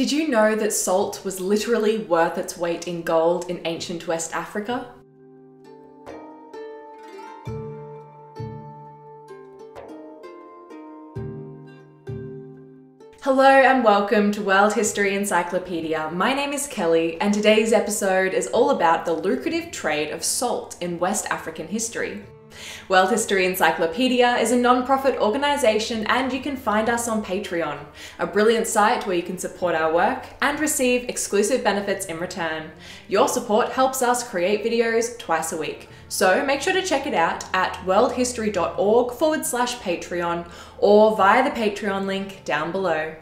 Did you know that salt was literally worth its weight in gold in ancient West Africa? Hello and welcome to World History Encyclopedia. My name is Kelly and today's episode is all about the lucrative trade of salt in West African history. World History Encyclopedia is a non-profit organisation and you can find us on Patreon, a brilliant site where you can support our work and receive exclusive benefits in return. Your support helps us create videos twice a week, so make sure to check it out at worldhistory.org forward slash Patreon or via the Patreon link down below.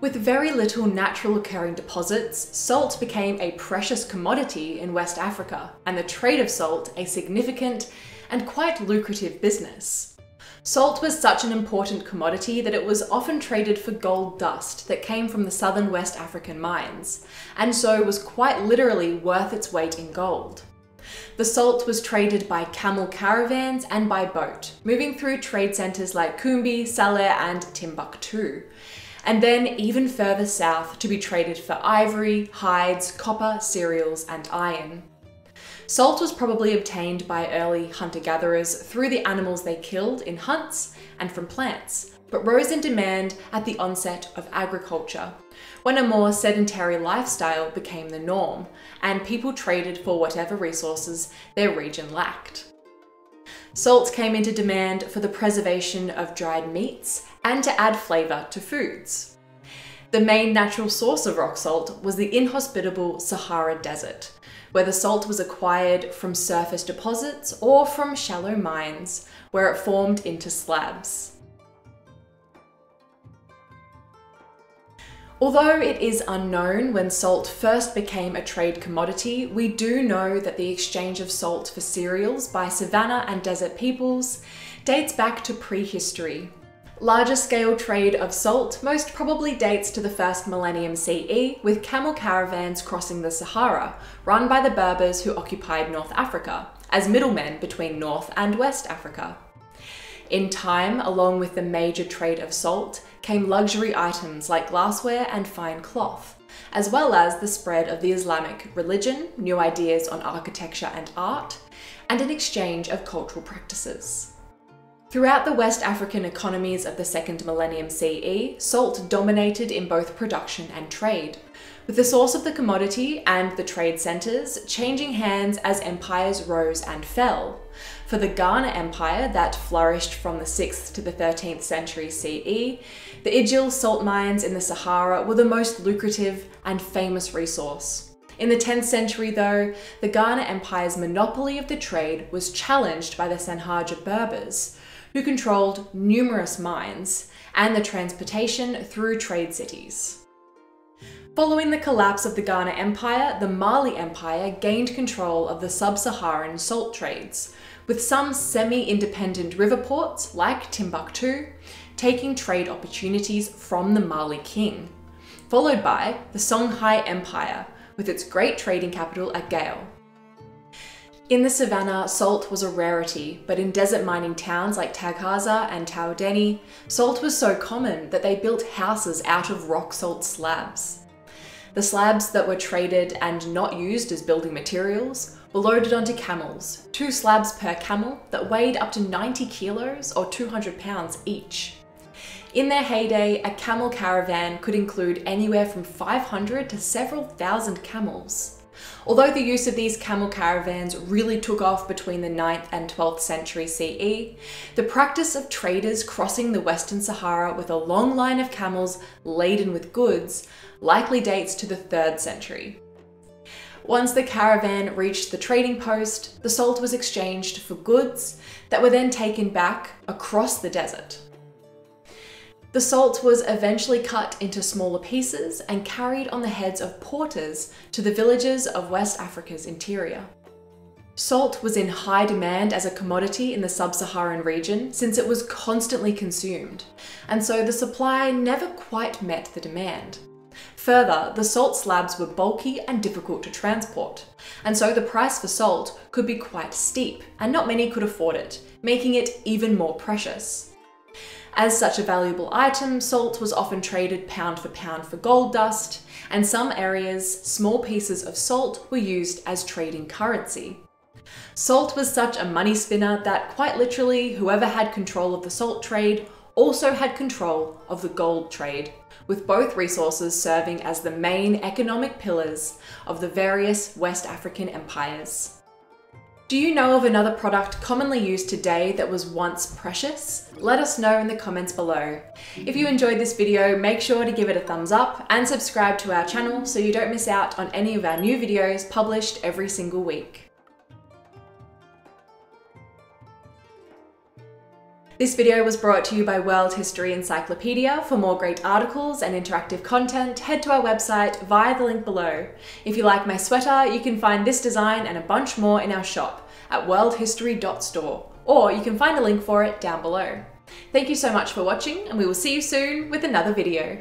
With very little natural occurring deposits, salt became a precious commodity in West Africa, and the trade of salt a significant and quite lucrative business. Salt was such an important commodity that it was often traded for gold dust that came from the southern West African mines, and so was quite literally worth its weight in gold. The salt was traded by camel caravans and by boat, moving through trade centres like Koumbi Saleh and Timbuktu, and then even further south to be traded for ivory, hides, copper, cereals, and iron. Salt was probably obtained by early hunter-gatherers through the animals they killed in hunts and from plants, but rose in demand at the onset of agriculture, when a more sedentary lifestyle became the norm, and people traded for whatever resources their region lacked. Salt came into demand for the preservation of dried meats and to add flavour to foods. The main natural source of rock salt was the inhospitable Sahara Desert, where the salt was acquired from surface deposits or from shallow mines, where it formed into slabs. Although it is unknown when salt first became a trade commodity, we do know that the exchange of salt for cereals by savanna and desert peoples dates back to prehistory. Larger scale trade of salt most probably dates to the first millennium CE, with camel caravans crossing the Sahara, run by the Berbers who occupied North Africa, as middlemen between North and West Africa. In time, along with the major trade of salt, came luxury items like glassware and fine cloth, as well as the spread of the Islamic religion, new ideas on architecture and art, and an exchange of cultural practices. Throughout the West African economies of the second millennium CE, salt dominated in both production and trade, with the source of the commodity and the trade centres changing hands as empires rose and fell. For the Ghana Empire that flourished from the 6th to the 13th century CE, the Idjil salt mines in the Sahara were the most lucrative and famous resource. In the 10th century though, the Ghana Empire's monopoly of the trade was challenged by the Sanhaja Berbers, who controlled numerous mines and the transportation through trade cities. Following the collapse of the Ghana Empire, the Mali Empire gained control of the sub-Saharan salt trades, with some semi-independent river ports, like Timbuktu, taking trade opportunities from the Mali king, followed by the Songhai Empire, with its great trading capital at Gao. In the savannah, salt was a rarity, but in desert mining towns like Taghaza and Taodeni, salt was so common that they built houses out of rock salt slabs. The slabs that were traded and not used as building materials were loaded onto camels, two slabs per camel that weighed up to 90 kilos or 200 pounds each. In their heyday, a camel caravan could include anywhere from 500 to several thousand camels. Although the use of these camel caravans really took off between the 9th and 12th century CE, the practice of traders crossing the Western Sahara with a long line of camels laden with goods likely dates to the 3rd century. Once the caravan reached the trading post, the salt was exchanged for goods that were then taken back across the desert. The salt was eventually cut into smaller pieces and carried on the heads of porters to the villages of West Africa's interior. Salt was in high demand as a commodity in the sub-Saharan region since it was constantly consumed, and so the supply never quite met the demand. Further, the salt slabs were bulky and difficult to transport, and so the price for salt could be quite steep, and not many could afford it, making it even more precious. As such a valuable item, salt was often traded pound for pound for gold dust, and some areas, small pieces of salt were used as trading currency. Salt was such a money spinner that quite literally whoever had control of the salt trade also had control of the gold trade, with both resources serving as the main economic pillars of the various West African empires. Do you know of another product commonly used today that was once precious? Let us know in the comments below. If you enjoyed this video, make sure to give it a thumbs up and subscribe to our channel so you don't miss out on any of our new videos published every single week. This video was brought to you by World History Encyclopedia. For more great articles and interactive content, head to our website via the link below. If you like my sweater, you can find this design and a bunch more in our shop at worldhistory.store, or you can find a link for it down below. Thank you so much for watching, and we will see you soon with another video.